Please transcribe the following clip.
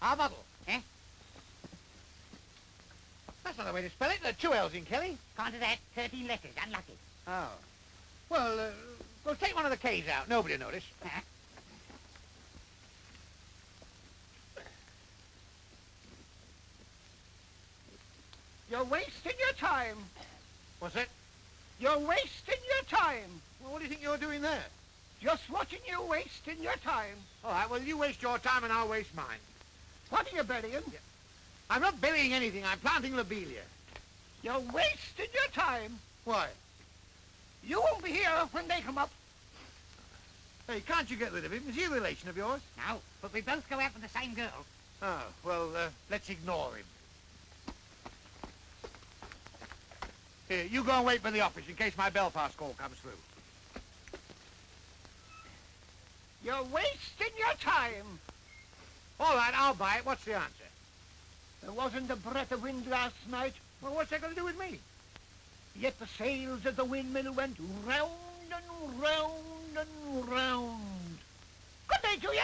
Our model. Eh? That's not the way to spell it. There are two L's in Kelly. Can't do that. Thirteen letters. Unlucky. Oh. Well, uh, well, take one of the K's out. Nobody will notice. Uh-huh. You're wasting your time. What's that? You're wasting your time. Well, what do you think you're doing there? Just watching you wasting your time. All right, well, you waste your time and I'll waste mine. What are you burying? I'm not burying anything. I'm planting lobelia. You're wasting your time. Why? You won't be here when they come up. Hey, can't you get rid of him? Is he a relation of yours? No, but we both go out with the same girl. Oh, well, uh, let's ignore him. Here, you go and wait for the office in case my Belfast call comes through. You're wasting your time. All right, I'll buy it. What's the answer? There wasn't a breath of wind last night, Well, what's that got to do with me? yet the sails of the windmill went round and round and round. Good day to you.